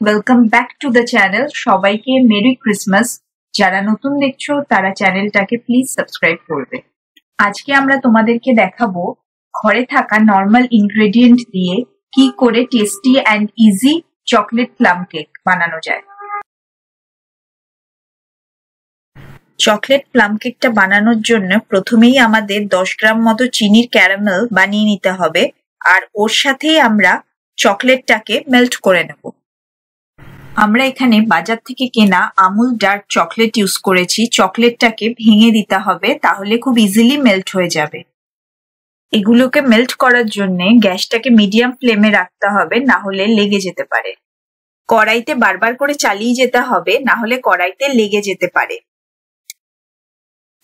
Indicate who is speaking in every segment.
Speaker 1: Welcome back to the channel সবাইকে merry Christmas যারা নতুন দেখছ, তারা চ্যানেলটাকে প্লিজ সাবস্ক্রাইব করবে। আজকে আমরা তোমাদেরকে দেখাবো ঘরে থাকা নর্মাল ইনগ্রেডিয়েন্ট দিয়ে কি করে tasty and easy chocolate plum cake বানানো যায়। চকলেট প্লাম কেকটা বানানোর জন্য প্রথমেই আমাদের দশ গ্রাম মতো চিনির ক্যারামেল বানিয়ে নিতে হবে। আর ওর সাথেই আমরা চকলেটটাকে মেল্ট করে নেব। আমরা এখানে বাজার থেকে কেনা আমুল ডার্ক চকলেট ইউজ করেছি। চকলেটটাকে ভেঙে দিতে হবে, তাহলে খুব ইজিলি মেল্ট হয়ে যাবে। এগুলোকে মেল্ট করার জন্য গ্যাসটাকে মিডিয়াম ফ্লেমে রাখতে হবে, না হলে লেগে যেতে পারে। কড়াইতে বারবার করে চালিয়ে যেতে হবে, না হলে কড়াইতে লেগে যেতে পারে।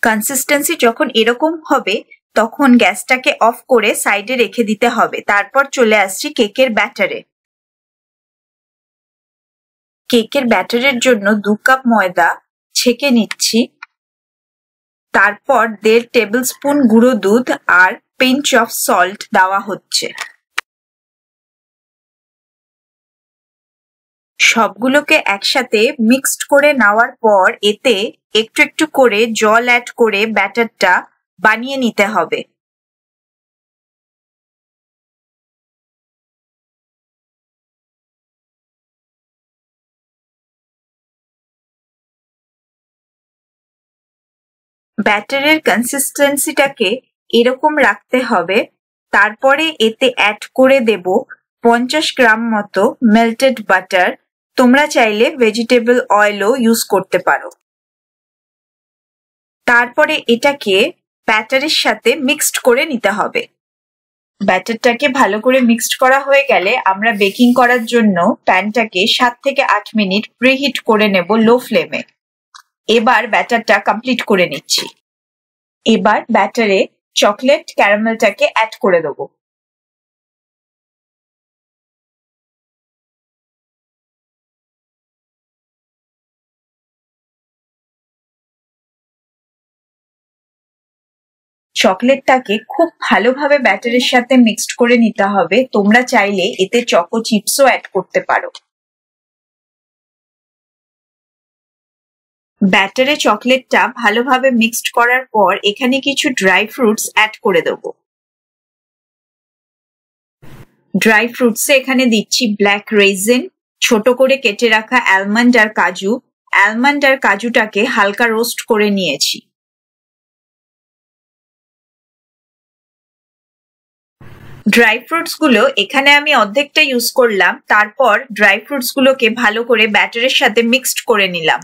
Speaker 1: কনসিস্টেন্সি যখন এরকম হবে, তখন গ্যাসটাকে অফ করে সাইডে রেখে দিতে হবে। তারপর চলে আসছি কেকের ব্যাটারে কেকের ব্যাটারের জন্য দু কাপ ময়দা ছেঁকে নিচ্ছি। তারপর দেড় টেবিল স্পুন গুঁড়ো দুধ আর পিঞ্চ অফ সল্ট দেওয়া হচ্ছে। সবগুলোকে একসাথে মিক্সড করে নেওয়ার পর এতে একটু একটু করে জল অ্যাড করে ব্যাটারটা বানিয়ে নিতে হবে। ব্যাটারের কনসিস্টেন্সিটাকে এরকম রাখতে হবে। তারপরে এতে অ্যাড করে দেব পঞ্চাশ গ্রাম মতো মেল্টেড বাটার তোমরা চাইলে ভেজিটেবল অয়েলও ইউজ করতে পারো। তারপরে এটাকে ব্যাটারের সাথে মিক্সড করে নিতে হবে। ব্যাটারটাকে ভালো করে মিক্সড করা হয়ে গেলে আমরা বেকিং করার জন্য প্যানটাকে সাত থেকে আট মিনিট প্রিহিট করে নেব লো ফ্লেমে এবার ব্যাটারটা কমপ্লিট করে নিচ্ছি। এবার ব্যাটারে চকলেট ক্যারামেলটাকে অ্যাড করে দেবো। চকলেটটাকে খুব ভালোভাবে ব্যাটারের সাথে মিক্সড করে নিতে হবে। তোমরা চাইলে এতে চকো চিপসও অ্যাড করতে পারো। ব্যাটারে চকলেটটা ভালোভাবে মিক্সড করার পর এখানে কিছু ড্রাই ফ্রুটস অ্যাড করে দেব। ড্রাই ফ্রুটসে এখানে দিচ্ছি ব্ল্যাক রেজিন ছোট করে কেটে রাখা অ্যালমন্ড আর কাজু। অ্যালমন্ড আর কাজুটাকে হালকা রোস্ট করে নিয়েছি। ড্রাই ফ্রুটসগুলো এখানে আমি অর্ধেকটা ইউজ করলাম, তারপর ড্রাই ফ্রুটস গুলোকে ভালো করে ব্যাটারের সাথে মিক্সড করে নিলাম।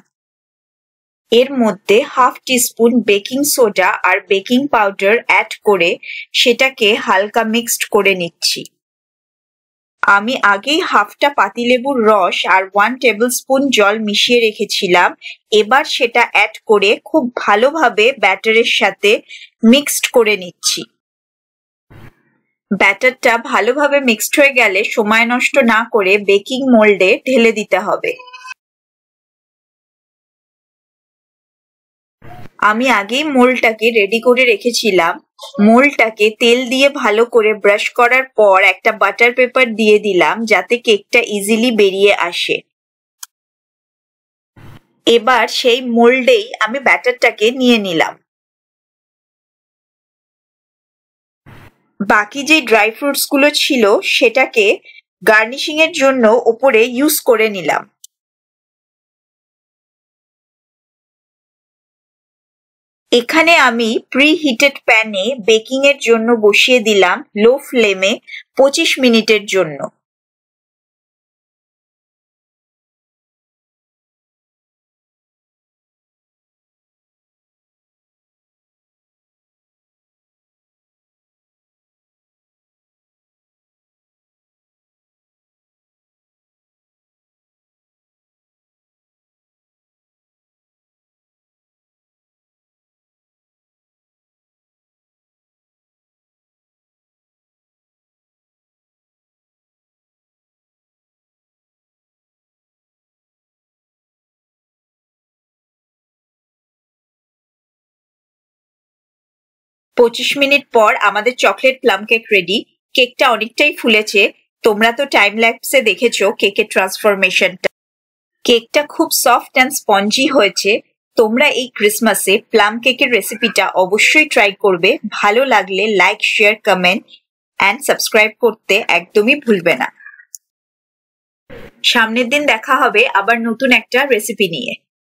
Speaker 1: এর মধ্যে হাফ টিস্পুন বেকিং সোডা আর বেকিং পাউডার অ্যাড করে সেটাকে হালকা মিক্সড করে নিচ্ছি। আমি আগেই হাফটা পাতিলেবুর রস আর ওয়ান টেবিল স্পুন জল মিশিয়ে রেখেছিলাম। এবার সেটা অ্যাড করে খুব ভালোভাবে ব্যাটারের সাথে মিক্সড করে নিচ্ছি। ব্যাটারটা ভালোভাবে মিক্সড হয়ে গেলে সময় নষ্ট না করে বেকিং মোল্ডে ঢেলে দিতে হবে। আমি আগেই মোলটাকে রেডি করে রেখেছিলাম। মোলটাকে তেল দিয়ে ভালো করে ব্রাশ করার পর একটা বাটার পেপার দিয়ে দিলাম যাতে কেকটা ইজিলি বেরিয়ে আসে। এবার সেই মোল্ডেই আমি ব্যাটারটাকে নিয়ে নিলাম। বাকি যে ড্রাই ফ্রুটসগুলো ছিল, সেটাকে গার্নিশিং এর জন্য উপরে ইউজ করে নিলাম। এখানে আমি প্রি হিটেড প্যানে বেকিং এর জন্য বসিয়ে দিলাম লো ফ্লেমে পঁচিশ মিনিটের জন্য। পঁচিশ মিনিট পর আমাদের চকলেট প্লাম কেক রেডি কেকটা অনেকটাই ফুলেছে। তোমরা তো টাইম ল্যাপসে দেখেছ কেকের ট্রান্সফরমেশনটা কেকটা খুব সফট অ্যান্ড স্পঞ্জি হয়েছে। তোমরা এই ক্রিসমাসে প্লাম কেকের রেসিপিটা অবশ্যই ট্রাই করবে। ভালো লাগলে like share comment and subscribe করতে একদমই ভুলবে না। সামনের দিন দেখা হবে আবার নতুন একটা রেসিপি নিয়ে।